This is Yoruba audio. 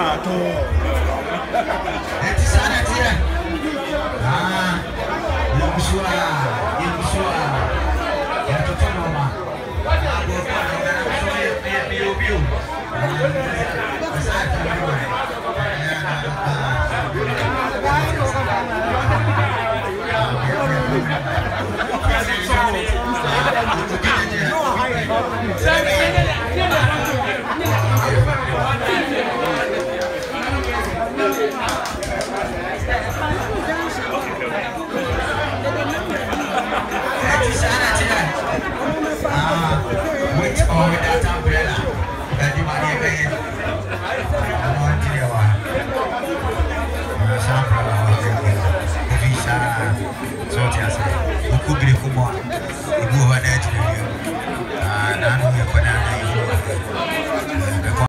at all. Ẹtí sáré ẹtí ẹ. Yẹ̀bùsù à yẹ̀bùsù à yàtọ̀tọ̀ nọ̀mà. Àbọ̀ ọ̀gá ọ̀gá ọ̀gá sọ yẹ bíyẹ bíyẹ obi o. Ẹ̀sán àti ìlú rẹ̀. come with that umbrella. That you money again. I want to go on. So, just look who be the Kumar. You move on